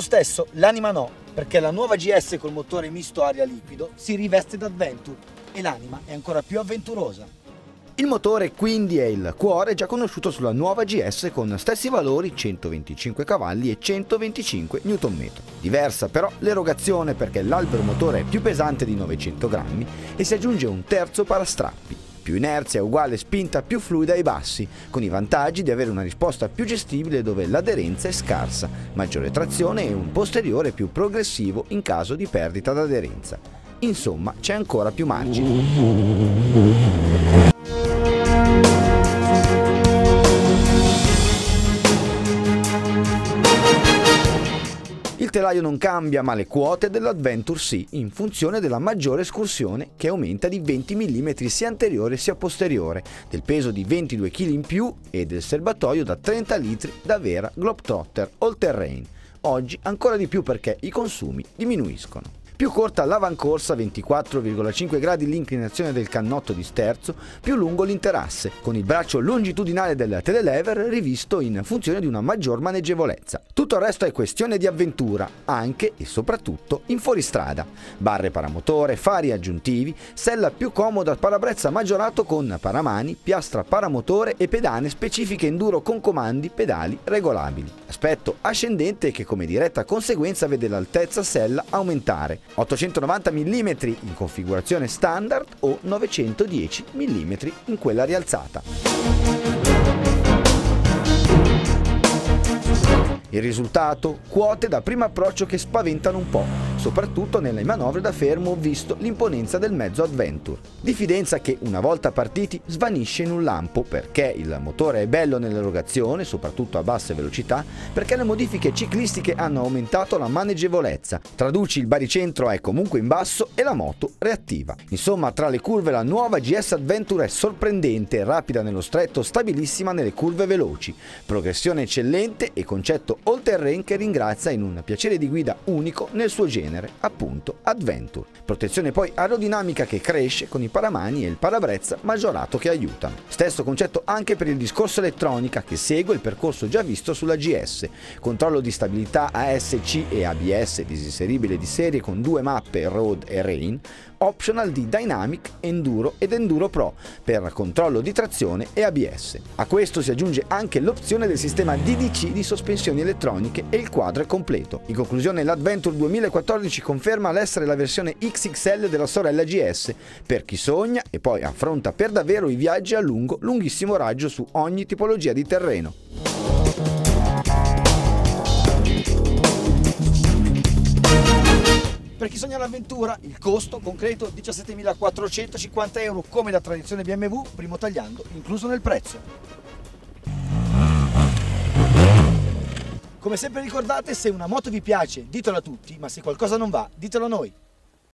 stesso l'anima no, perché la nuova GS col motore misto aria-liquido si riveste d'Adventure e l'anima è ancora più avventurosa. Il motore quindi è il cuore già conosciuto sulla nuova GS con stessi valori 125 cavalli e 125 Nm. Diversa però l'erogazione perché l'albero motore è più pesante di 900 grammi e si aggiunge un terzo parastrappi. Più inerzia uguale spinta più fluida ai bassi, con i vantaggi di avere una risposta più gestibile dove l'aderenza è scarsa, maggiore trazione e un posteriore più progressivo in caso di perdita d'aderenza. Insomma, c'è ancora più margine. Telaio non cambia, ma le quote dell'Adventure sì, in funzione della maggiore escursione che aumenta di 20 mm sia anteriore sia posteriore, del peso di 22 kg in più e del serbatoio da 30 litri da vera Globetrotter all terrain. Oggi ancora di più perché i consumi diminuiscono. Più corta l'avancorsa 24,5 gradi l'inclinazione del cannotto di sterzo, più lungo l'interasse, con il braccio longitudinale del telelever rivisto in funzione di una maggior maneggevolezza. Tutto il resto è questione di avventura, anche e soprattutto in fuoristrada. Barre paramotore, fari aggiuntivi, sella più comoda parabrezza maggiorato con paramani, piastra paramotore e pedane specifiche enduro con comandi pedali regolabili. Aspetto ascendente che come diretta conseguenza vede l'altezza sella aumentare, 890 mm in configurazione standard o 910 mm in quella rialzata. Il risultato? Quote da primo approccio che spaventano un po', soprattutto nelle manovre da fermo visto l'imponenza del mezzo Adventure. Diffidenza che, una volta partiti, svanisce in un lampo perché il motore è bello nell'erogazione, soprattutto a basse velocità, perché le modifiche ciclistiche hanno aumentato la maneggevolezza. Traduci il baricentro è comunque in basso e la moto reattiva. Insomma, tra le curve la nuova GS Adventure è sorprendente, rapida nello stretto, stabilissima nelle curve veloci. Progressione eccellente e concetto all terrain che ringrazia in un piacere di guida unico nel suo genere, appunto Adventure. Protezione poi aerodinamica che cresce con i paramani e il parabrezza maggiorato che aiutano. Stesso concetto anche per il discorso elettronica che segue il percorso già visto sulla GS. Controllo di stabilità ASC e ABS disinseribile di serie con due mappe Road e Rain, optional di Dynamic, Enduro ed Enduro Pro per controllo di trazione e ABS. A questo si aggiunge anche l'opzione del sistema DDC di sospensioni elettroniche e il quadro è completo. In conclusione l'Adventure 2014 conferma l'essere la versione XXL della sorella GS per chi sogna e poi affronta per davvero i viaggi a lungo, lunghissimo raggio su ogni tipologia di terreno. Per chi sogna l'avventura, il costo concreto 17.450 euro come da tradizione BMW, primo tagliando, incluso nel prezzo. Come sempre ricordate, se una moto vi piace, ditelo a tutti, ma se qualcosa non va, ditelo a noi.